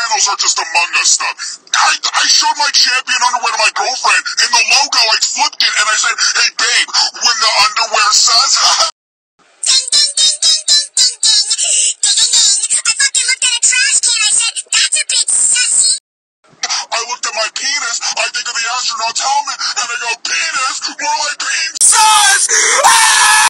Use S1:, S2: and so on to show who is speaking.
S1: channels are just Among Us stuff. I, I showed my champion underwear to my girlfriend, and the logo, I flipped it, and I said, hey babe, when the underwear says...
S2: Ding, ding, ding, ding, ding, ding, ding. Ding, ding. I fucking looked at a trash can. I said, that's a bit sussy.
S1: I looked at my penis, I think of the astronaut's helmet, and I go, penis,